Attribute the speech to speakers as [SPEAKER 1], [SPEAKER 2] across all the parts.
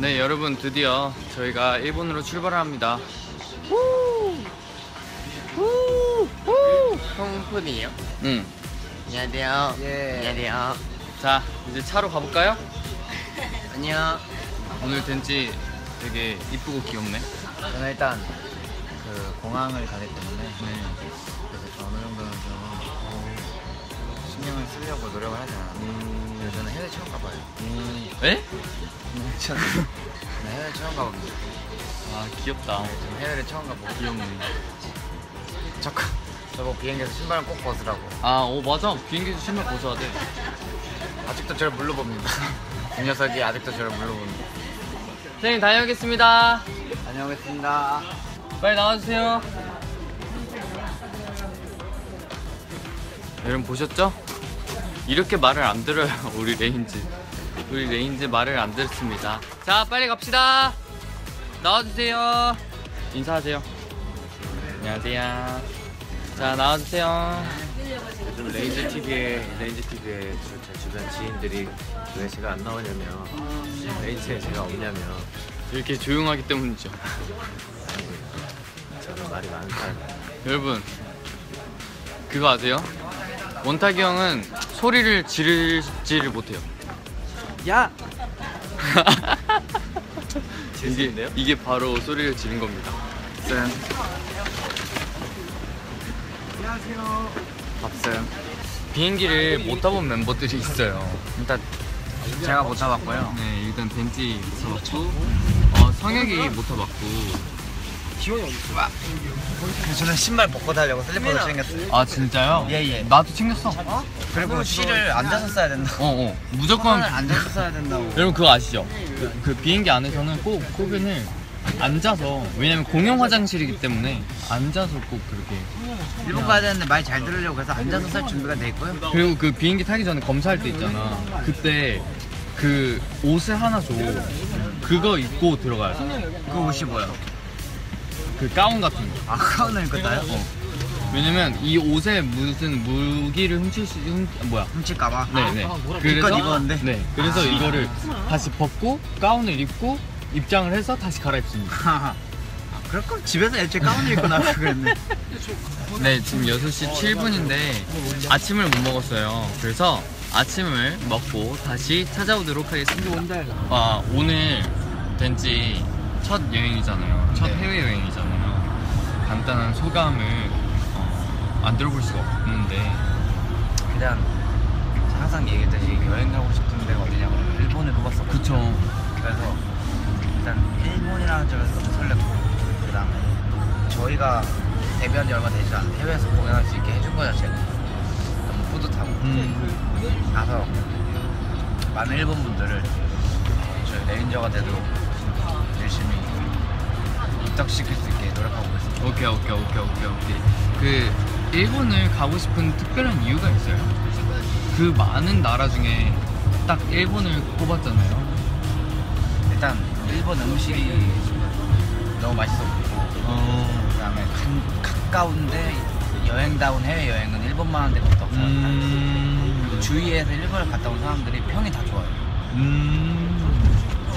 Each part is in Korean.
[SPEAKER 1] 네 여러분 드디어 저희가 일본으로 출발을 합니다
[SPEAKER 2] 홍푼이요?
[SPEAKER 1] 응.
[SPEAKER 2] 안녕하세요.
[SPEAKER 3] 예.
[SPEAKER 2] 안녕하세요.
[SPEAKER 1] 자 이제 차로 가볼까요?
[SPEAKER 2] 안녕.
[SPEAKER 1] 오늘 덴지 되게 이쁘고 귀엽네
[SPEAKER 3] 저는 일단 그 공항을 가기 때문에
[SPEAKER 1] 네.
[SPEAKER 3] 그래서 좀 어느 정도는 좀 신경을 쓰려고 노력을 하잖아. 그 래서 저는 해외 처음 가봐요.
[SPEAKER 1] 에?
[SPEAKER 3] 저는 해외 처음 가봅니다.
[SPEAKER 1] 아 귀엽다
[SPEAKER 3] 네, 저는 해외를 처음 가보고
[SPEAKER 1] 귀엽네
[SPEAKER 3] 저거 저거 비행기에서 신발을 꼭 벗으라고.
[SPEAKER 1] 아 오 맞아 비행기에서 신발 벗어야 돼
[SPEAKER 3] 아직도 저를 물러봅니다. 이 녀석이 아직도 저를 물러봅니다.
[SPEAKER 1] 선생님 다녀오겠습니다
[SPEAKER 3] 다녀오겠습니다.
[SPEAKER 1] 빨리 나와주세요 여러분 보셨죠? 이렇게 말을 안 들어요 우리 레인즈. 우리 레인즈 말을 안 듣습니다. 자 빨리 갑시다. 나와주세요. 인사하세요. 안녕하세요. 자 나와주세요.
[SPEAKER 4] 요즘 레인저 TV에 레인저 TV에 제 주변 지인들이 왜 제가 안 나오냐며 레인저에 제가 없냐며.
[SPEAKER 1] 이렇게 조용하기 때문이죠.
[SPEAKER 4] 저는 말이 많은 사람이에요.
[SPEAKER 1] 여러분 그거 아세요? 원탁이 형은 소리를 지르지를 못해요
[SPEAKER 3] 야.
[SPEAKER 1] 이게? 이게 바로 소리를 지른 겁니다 짠
[SPEAKER 3] 없어요.
[SPEAKER 1] 비행기를 못 타본 멤버들이 있어요
[SPEAKER 3] 일단 제가 못 타봤고요.
[SPEAKER 1] 네 일단 벤지 못 타봤고 어, 성혁이 못 타봤고
[SPEAKER 3] 저는 신발 벗고 타려고 슬리퍼도 챙겼어요.
[SPEAKER 1] 아 진짜요?
[SPEAKER 3] 예, 예.
[SPEAKER 1] 나도 챙겼어
[SPEAKER 3] 그리고 실을 앉아서 써야 된다.
[SPEAKER 1] 어 어 무조건
[SPEAKER 3] 을 앉아서 써야 된다고.
[SPEAKER 1] 여러분 그거 아시죠? 그, 그 비행기 안에서는 꼭 코근을 앉아서 왜냐면 공용 화장실이기 때문에 앉아서 꼭 그렇게
[SPEAKER 3] 일본 가야 되는데 말 잘 들으려고 그래서 앉아서 살 준비가 돼 있고요.
[SPEAKER 1] 그리고 그 비행기 타기 전에 검사할 때 있잖아 그때 그 옷을 하나 줘 그거 입고 들어가야 돼.
[SPEAKER 3] 그 옷이 뭐야?
[SPEAKER 1] 그 가운 같은 거.
[SPEAKER 3] 아 가운을 입고 타요?
[SPEAKER 1] 왜냐면 이 옷에 무슨 무기를 훔칠 수 훔, 뭐야?
[SPEAKER 3] 훔칠까봐.
[SPEAKER 1] 네네.
[SPEAKER 3] 기껏 입었는데?
[SPEAKER 1] 네 그래서 이거를 다시 벗고 가운을 입고 입장을 해서 다시 갈아입습니다.
[SPEAKER 3] 아, 그럴 거면 집에서 애초에 가운을 입고 나가 그랬네.
[SPEAKER 1] 네 지금 6시 7분인데 아침을 못 먹었어요. 그래서 아침을 먹고 다시 찾아오도록 하겠습니다. 아 오늘 덴지 첫 여행이잖아요. 첫
[SPEAKER 3] 네.
[SPEAKER 1] 해외 여행이잖아요. 간단한 소감을 어, 안 들어볼 수가 없는데.
[SPEAKER 3] 그냥 항상 얘기했듯이 여행 가고 싶은 데가 어디냐고 일본을 뽑았어.
[SPEAKER 1] 그쵸.
[SPEAKER 3] 그래서 일단 일본이라는 점에서 너무 설렜고 그다음에 저희가 데뷔한 지 얼마 되지 않은 해외에서 공연할 수 있게 해준 거 자체가 너무 뿌듯하고.
[SPEAKER 1] 음,
[SPEAKER 3] 가서 많은 일본 분들을 저희 레인저가 되도록 열심히 입덕시킬 수 있게 노력하고 있습니다.
[SPEAKER 1] 오케이 오케이 오케이 오케이 오케이 그 일본을 가고 싶은 특별한 이유가 있어요 그 많은 나라 중에 딱 일본을 꼽았잖아요
[SPEAKER 3] 일단 일본 음식이 너무 맛있었고
[SPEAKER 1] 어...
[SPEAKER 3] 그다음에 간- 가까운데 여행다운 해외 여행은 일본만 한 데가 없다고 생각해요.
[SPEAKER 1] 음...
[SPEAKER 3] 주위에서 일본을 갔다 온 사람들이 평이 다 좋아요.
[SPEAKER 1] 음...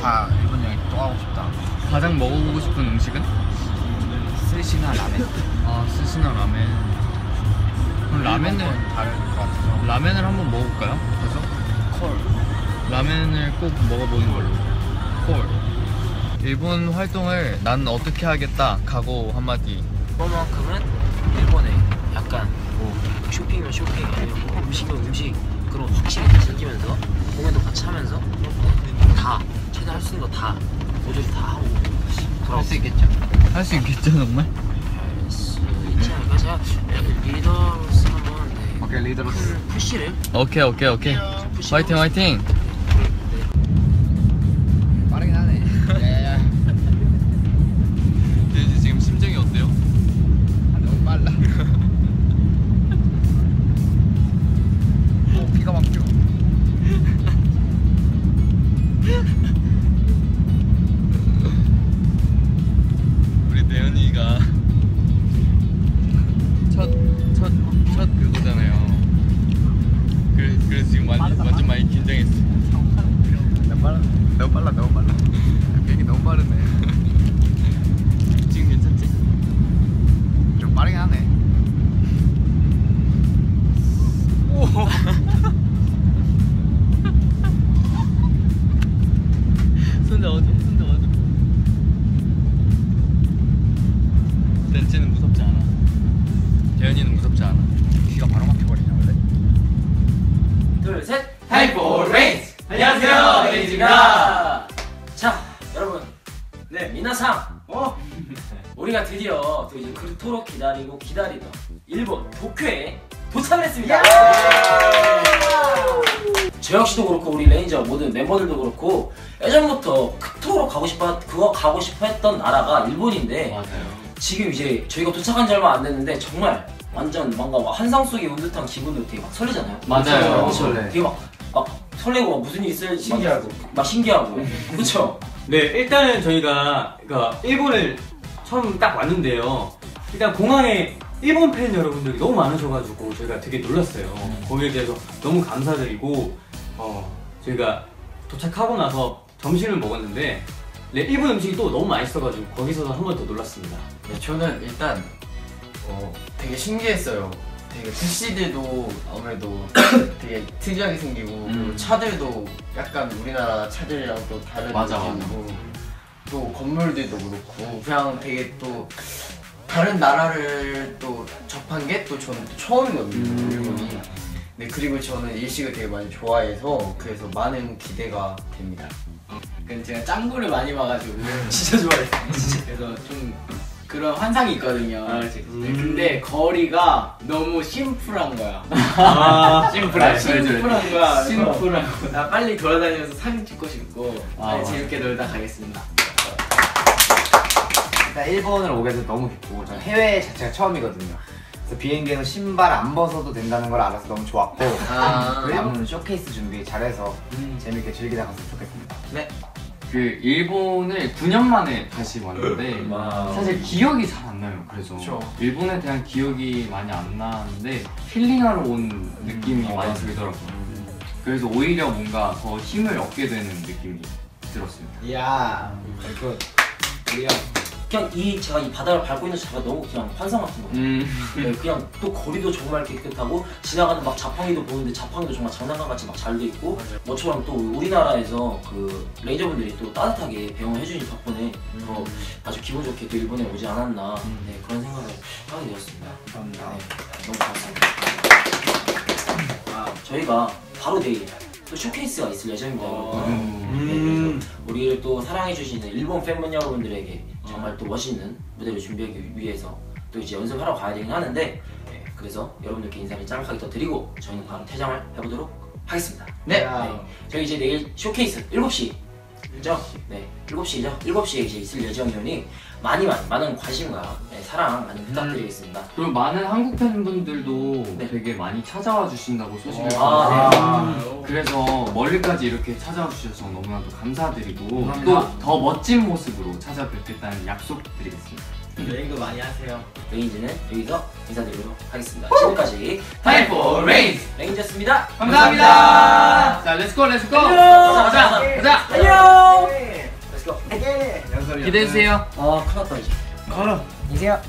[SPEAKER 3] 다 일본 여행 또 가고 싶다.
[SPEAKER 1] 가장 먹어보고 싶은 음식은?
[SPEAKER 3] 스시나 라멘.
[SPEAKER 1] 아 스시나 라멘 그럼 라멘을
[SPEAKER 3] 일본은 다를 것 같아서
[SPEAKER 1] 라멘을 한번 먹어볼까요? 그래서
[SPEAKER 3] 콜.
[SPEAKER 1] 라멘을 꼭 먹어보는 걸로 콜 일본 활동을 난 어떻게 하겠다 각오 한마디
[SPEAKER 2] 그거만큼은 일본에 약간 뭐 쇼핑이면 쇼핑 아니면 뭐 음식이면 음식 그런 거 확실히 다 즐기면서 공연도 같이 하면서 다 최대한 할 수 있는 거 다 모조리 다 하고
[SPEAKER 3] 할수 있겠죠.
[SPEAKER 1] 할 수 있겠죠 정말?
[SPEAKER 2] 할 수 있지 않을까 제가 리더로서 한번 네,
[SPEAKER 3] 오케이 리더로서.
[SPEAKER 2] 큰 푸시를
[SPEAKER 1] 오케이 오케이 오케이 화이팅 화이팅
[SPEAKER 3] 빨라. 비행기 너무 빠르네.
[SPEAKER 1] 지금 괜찮지?
[SPEAKER 3] 좀 빠르긴 하네.
[SPEAKER 1] 손자 어디? 손자 어디? 렌즈는 무섭지 않아. 재현이는 무섭지 않아.
[SPEAKER 3] 귀가 바로 막혀버리냐 원래.
[SPEAKER 2] 둘셋
[SPEAKER 1] 하이포 레인즈! 안녕하세요, 레인즈입니다.
[SPEAKER 2] 우리가 드디어 또 이제 그토록 기다리고 기다리던 일본 도쿄에 도착을 했습니다 저 역시도 그렇고 우리 레인저 모든 멤버들도 그렇고 예전부터 그토록 가고 싶어 그거 가고 싶어 했던 나라가 일본인데
[SPEAKER 1] 맞아요.
[SPEAKER 2] 지금 이제 저희가 도착한 지 얼마 안 됐는데 정말 완전 뭔가 막 한상 속에 온 듯한 기분으로 되게 막 설레잖아요.
[SPEAKER 1] 맞아요.
[SPEAKER 2] 그렇죠?
[SPEAKER 3] 설레.
[SPEAKER 2] 되게 막, 막 설레고 막 무슨 일이 있을지 신기하고 막 신기하고 그렇죠.
[SPEAKER 5] 네, 일단은 저희가 그러니까 일본을 처음 딱 왔는데요. 일단 공항에 일본 팬 여러분들이 너무 많으셔가지고 저희가 되게 놀랐어요. 거기에 대해서 너무 감사드리고 어, 저희가 도착하고 나서 점심을 먹었는데 네, 일본 음식이 또 너무 맛있어가지고 거기서도 한 번 더 놀랐습니다.
[SPEAKER 6] 네, 저는 일단 어, 되게 신기했어요. 되게 택시들도 아무래도 되게 특이하게 생기고
[SPEAKER 1] 음.
[SPEAKER 6] 차들도 약간 우리나라 차들이랑 또 다른
[SPEAKER 1] 맞아,
[SPEAKER 6] 느낌이고 또 건물들도 그렇고 그냥 되게 또 다른 나라를 또 접한 게 또 저는 또 처음이거든요
[SPEAKER 1] 음.
[SPEAKER 6] 일본이. 네 그리고 저는 일식을 되게 많이 좋아해서 그래서 많은 기대가 됩니다.
[SPEAKER 7] 그 제가 짱구를 많이 봐가지고
[SPEAKER 2] 진짜 좋아해.
[SPEAKER 7] 그래서 좀 그런 환상이 있거든요.
[SPEAKER 1] 아,
[SPEAKER 7] 네, 근데 거리가 너무 심플한 거야.
[SPEAKER 5] 아,
[SPEAKER 1] 심플해.
[SPEAKER 7] 심플한 거야.
[SPEAKER 1] 심플한
[SPEAKER 7] 나 빨리 돌아다니면서 사진 찍고 싶고
[SPEAKER 1] 아.
[SPEAKER 7] 재밌게 놀다 가겠습니다.
[SPEAKER 3] 일단 일본을 오게 돼서 너무 기쁘고 저는 해외 자체가 처음이거든요. 그래서 비행기에서 신발 안 벗어도 된다는 걸 알아서 너무 좋았고
[SPEAKER 6] 아.
[SPEAKER 3] 남은 쇼케이스 준비 잘해서
[SPEAKER 1] 음.
[SPEAKER 3] 재밌게 즐기다 갔으면 좋겠습니다.
[SPEAKER 1] 그 일본을 9년 만에 다시 왔는데
[SPEAKER 5] 와우.
[SPEAKER 1] 사실 기억이 잘 안 나요. 그래서
[SPEAKER 6] 그쵸.
[SPEAKER 1] 일본에 대한 기억이 많이 안 나는데 힐링하러 온 느낌이
[SPEAKER 3] 어,
[SPEAKER 1] 많이
[SPEAKER 3] 맞아.
[SPEAKER 1] 들더라고요. 그래서 오히려 뭔가 더 힘을 얻게 되는 느낌이 들었습니다.
[SPEAKER 7] 이야.
[SPEAKER 6] 그
[SPEAKER 7] 우리가
[SPEAKER 2] 그냥 이 제가 이 바다를 밟고 있는 자체가 너무 그냥 환상 같은 거예요.
[SPEAKER 1] 음.
[SPEAKER 2] 네, 그냥 또 거리도 정말 깨끗하고 지나가는 막 자판기도 보는데 자판기도 정말 장난감 같이 막 잘 돼 있고 모처럼 또 우리나라에서 그 레인저분들이 또 따뜻하게 배웅을 해주신 덕분에 더 아주 기분 좋게 또 일본에 오지 않았나 네, 그런 생각을 하게 되었습니다.
[SPEAKER 7] 감사합니다.
[SPEAKER 2] 네, 너무 좋았습니다. 아, 저희가 바로 내일 또 쇼케이스가 있을 예정입니다. 여러분.
[SPEAKER 1] 음.
[SPEAKER 2] 네, 그래서 우리를 또 사랑해주시는 일본 팬분 여러분들에게 정말 또 멋있는 무대를 준비하기 위해서 또 이제 연습하러 가야 되긴 하는데 네, 그래서 여러분들께 인사를 짤막하게 더 드리고 저희는 바로 퇴장을 해보도록 하겠습니다.
[SPEAKER 6] 네.
[SPEAKER 2] 저희 이제 내일 쇼케이스 7시 죠? 네, 7시죠? 7시에 이제 있을 예정이오니 많이 많이 많은 관심과 네, 사랑 많이 부탁드리겠습니다.
[SPEAKER 1] 그리고 많은 한국 팬분들도
[SPEAKER 2] 네.
[SPEAKER 1] 되게 많이 찾아와 주신다고 소식을
[SPEAKER 2] 아,
[SPEAKER 1] 들었어요. 그래서 멀리까지 이렇게 찾아와 주셔서 너무나도 감사드리고 또 더 멋진 모습으로 찾아뵙겠다는 약속 드리겠습니다.
[SPEAKER 7] 여행도 많이 하세요.
[SPEAKER 2] 레인즈는 여기서 인사드리도록 하겠습니다. 지금까지
[SPEAKER 1] 하이포 레인즈
[SPEAKER 2] 레인즈였습니다.
[SPEAKER 1] 감사합니다. 자, let's go let's go.
[SPEAKER 2] 가자 가자
[SPEAKER 1] 가자.
[SPEAKER 2] 안녕. Let's go.
[SPEAKER 1] 기대해 주세요.
[SPEAKER 2] 아 큰일 났다 이제.
[SPEAKER 3] 인세요.